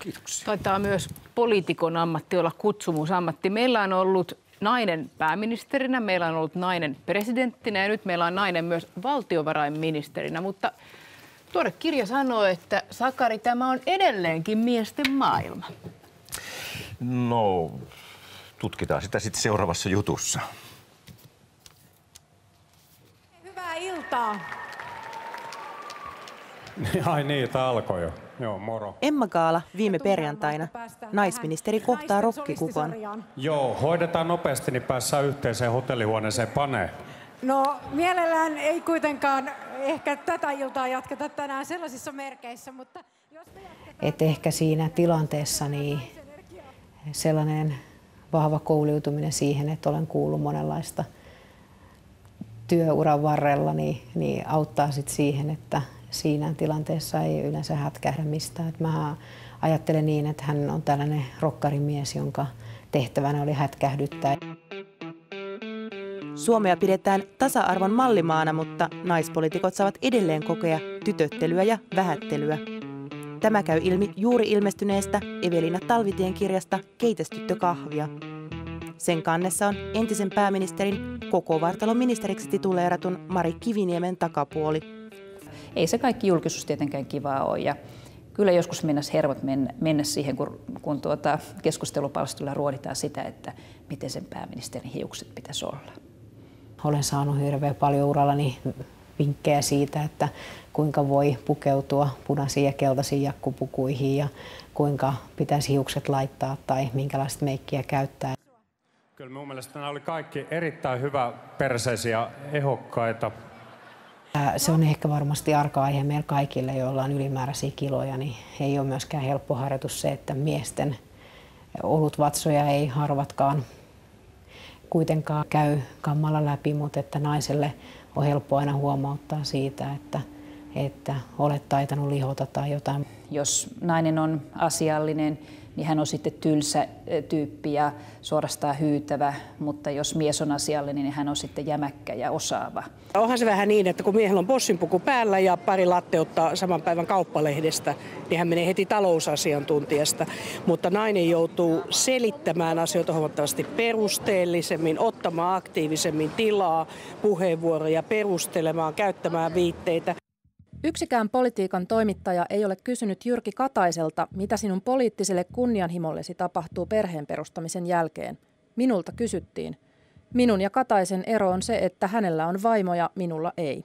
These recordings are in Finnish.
Kiitoksia. Taitaa myös poliitikon ammatti olla kutsumusammatti. Meillä on ollut nainen pääministerinä, meillä on ollut nainen presidenttinä ja nyt meillä on nainen myös valtiovarainministerinä, mutta tuore kirja sanoo, että Sakari, tämä on edelleenkin miesten maailma. No, tutkitaan sitä sitten seuraavassa jutussa. Hyvää iltaa. Ai niin, tämä alkoi jo. Joo, moro. Emma Gaala viime perjantaina. Naisministeri kohtaa rokkikukon. Joo, hoidetaan nopeasti, niin päässään yhteiseen hotellihuoneeseen panee. No mielellään ei kuitenkaan ehkä tätä iltaa jatketa tänään sellaisissa merkeissä, mutta jos Et ehkä siinä tilanteessa niin sellainen vahva koulutuminen siihen, että olen kuullut monenlaista työuran varrella, niin, niin auttaa sit siihen, että siinä tilanteessa ei yleensä hätkähdä mistään. Mä ajattelen niin, että hän on tällainen rokkarimies, jonka tehtävänä oli hätkähdyttää. Suomea pidetään tasa-arvon mallimaana, mutta naispolitiikot saavat edelleen kokea tytöttelyä ja vähättelyä. Tämä käy ilmi juuri ilmestyneestä Evelina Talvitien kirjasta Keites kahvia. Sen kannessa on entisen pääministerin koko vartalon ministeriksi tituleeratun Mari Kiviniemen takapuoli. Ei se kaikki julkisuus tietenkään kivaa ole ja kyllä joskus mennä hermot mennä, siihen, kun, kun tuota keskustelupalstoilla ruoditaan sitä, että miten sen pääministerin hiukset pitäisi olla. Olen saanut hirveän paljon urallani vinkkejä siitä, että kuinka voi pukeutua punaisiin ja keltaisiin jakkupukuihin ja kuinka pitäisi hiukset laittaa tai minkälaista meikkiä käyttää. Kyllä mun mielestä nämä oli kaikki erittäin hyvä perseisiä ehokkaita. Se on ehkä varmasti arka aihe meillä kaikille, joilla on ylimääräisiä kiloja, niin ei ole myöskään helppo harjoitus se, että miesten olutvatsoja ei harvatkaan kuitenkaan käy kammalla läpi, mutta että naiselle on helppo aina huomauttaa siitä, että, että olet taitanut lihota tai jotain. Jos nainen on asiallinen, niin hän on sitten tylsä tyyppi ja suorastaan hyytävä, mutta jos mies on asiallinen, niin hän on sitten jämäkkä ja osaava. Onhan se vähän niin, että kun miehellä on bossinpuku päällä ja pari latte ottaa saman päivän kauppalehdestä, niin hän menee heti talousasiantuntijasta. Mutta nainen joutuu selittämään asioita huomattavasti perusteellisemmin, ottamaan aktiivisemmin tilaa, puheenvuoroja, perustelemaan, käyttämään viitteitä. Yksikään politiikan toimittaja ei ole kysynyt Jyrki Kataiselta, mitä sinun poliittiselle kunnianhimollesi tapahtuu perheen perustamisen jälkeen. Minulta kysyttiin. Minun ja Kataisen ero on se, että hänellä on vaimoja, minulla ei.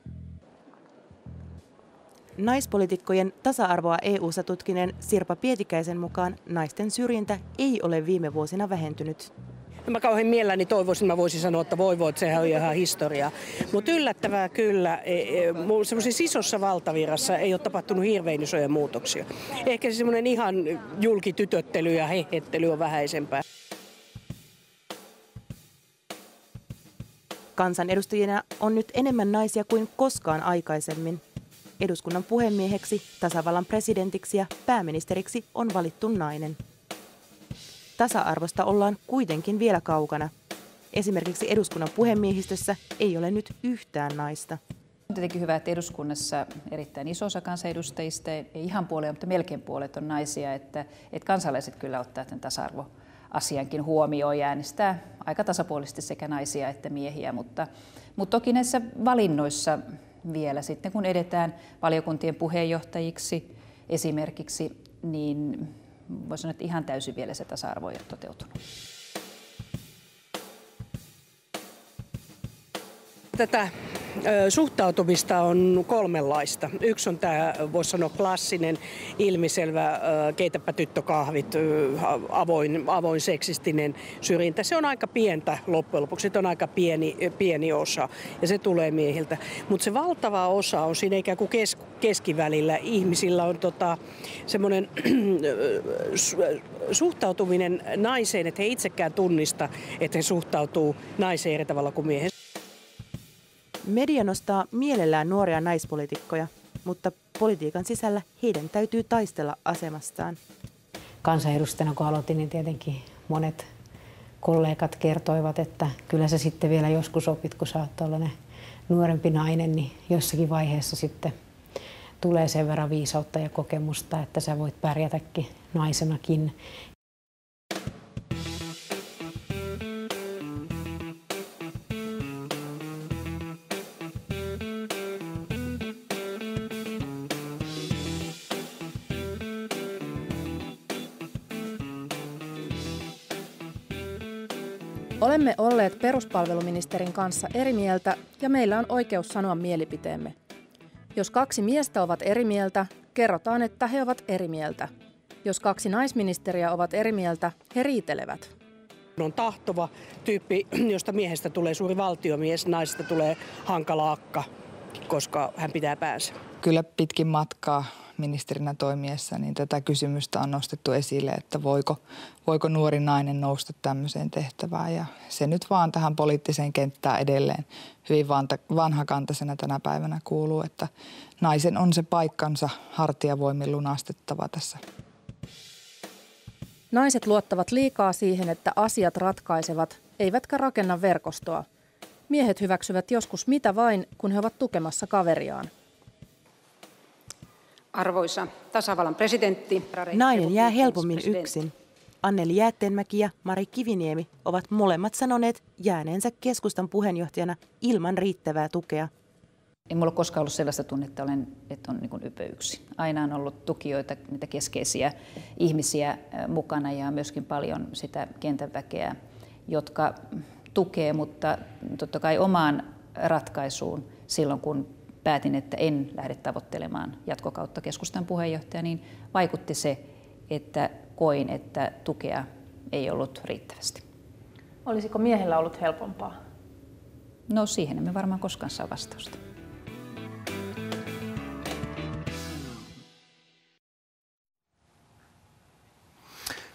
Naispolitiikkojen tasa-arvoa EU-ssa tutkineen Sirpa Pietikäisen mukaan naisten syrjintä ei ole viime vuosina vähentynyt. No mä kauhean mielelläni toivoisin, mä voisin sanoa, että voi voi, että sehän on ihan historiaa. Mutta yllättävää kyllä, e, e, semmoisessa isossa valtavirassa ei ole tapahtunut hirveän isoja muutoksia. Ehkä se semmoinen ihan julkitytöttely ja hehettely on vähäisempää. Kansanedustajina on nyt enemmän naisia kuin koskaan aikaisemmin. Eduskunnan puhemieheksi, tasavallan presidentiksi ja pääministeriksi on valittu nainen. Tasa-arvosta ollaan kuitenkin vielä kaukana. Esimerkiksi eduskunnan puhemiehistössä ei ole nyt yhtään naista. On tietenkin hyvä, että eduskunnassa erittäin iso osa kansanedustajista, ei ihan puolet, mutta melkein puolet on naisia, että, että kansalaiset kyllä ottaa tämän tasa-arvo asiankin huomioon ja äänestää aika tasapuolisesti sekä naisia että miehiä, mutta, mutta toki näissä valinnoissa vielä sitten, kun edetään valiokuntien puheenjohtajiksi esimerkiksi, niin voisi sanoa, että ihan täysin vielä se tasa-arvo ei ole toteutunut. Tätä suhtautumista on kolmenlaista. Yksi on tämä, voisi sanoa, klassinen, ilmiselvä keitäpä tyttökahvit, avoin, avoin seksistinen syrjintä. Se on aika pientä loppujen lopuksi, se on aika pieni, pieni osa ja se tulee miehiltä. Mutta se valtava osa on siinä ikään kuin kes, keskivälillä. Ihmisillä on tota, semmoinen suhtautuminen naiseen, että he itsekään tunnista, että he suhtautuu naiseen eri tavalla kuin miehen. Media nostaa mielellään nuoria naispolitiikkoja, mutta politiikan sisällä heidän täytyy taistella asemastaan. Kansanedustajana kun aloitin, niin tietenkin monet kollegat kertoivat, että kyllä se sitten vielä joskus opit, kun sä oot nuorempi nainen, niin jossakin vaiheessa sitten tulee sen verran viisautta ja kokemusta, että sä voit pärjätäkin naisenakin Olemme olleet peruspalveluministerin kanssa eri mieltä ja meillä on oikeus sanoa mielipiteemme. Jos kaksi miestä ovat eri mieltä, kerrotaan, että he ovat eri mieltä. Jos kaksi naisministeriä ovat eri mieltä, he riitelevät. On tahtova tyyppi, josta miehestä tulee suuri valtiomies, naisesta tulee hankala akka, koska hän pitää päänsä. Kyllä pitkin matkaa ministerinä toimiessa, niin tätä kysymystä on nostettu esille, että voiko, voiko nuori nainen nousta tämmöiseen tehtävään. Ja se nyt vaan tähän poliittiseen kenttään edelleen hyvin vanhakantaisena tänä päivänä kuuluu, että naisen on se paikkansa hartiavoimin lunastettava tässä. Naiset luottavat liikaa siihen, että asiat ratkaisevat, eivätkä rakenna verkostoa. Miehet hyväksyvät joskus mitä vain, kun he ovat tukemassa kaveriaan. Arvoisa tasavallan presidentti. Nainen jää helpommin yksin. Anneli Jäätteenmäki ja Mari Kiviniemi ovat molemmat sanoneet jääneensä keskustan puheenjohtajana ilman riittävää tukea. Ei mulla ole koskaan ollut sellaista tunnetta, että, olen, että on niin yksi. Aina on ollut tukijoita, mitä keskeisiä ihmisiä mukana ja myöskin paljon sitä kentän väkeä, jotka tukee, mutta totta kai omaan ratkaisuun silloin, kun päätin, että en lähde tavoittelemaan jatkokautta keskustan puheenjohtaja, niin vaikutti se, että koin, että tukea ei ollut riittävästi. Olisiko miehellä ollut helpompaa? No siihen emme varmaan koskaan saa vastausta.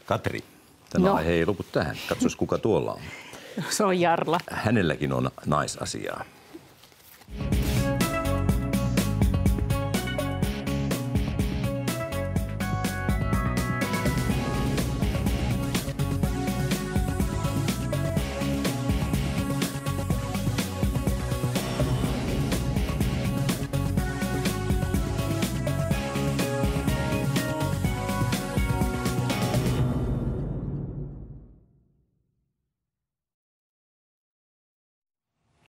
Katri, tämä no. aihe ei lopu tähän. Katsos kuka tuolla on. Se on Jarla. Hänelläkin on naisasiaa.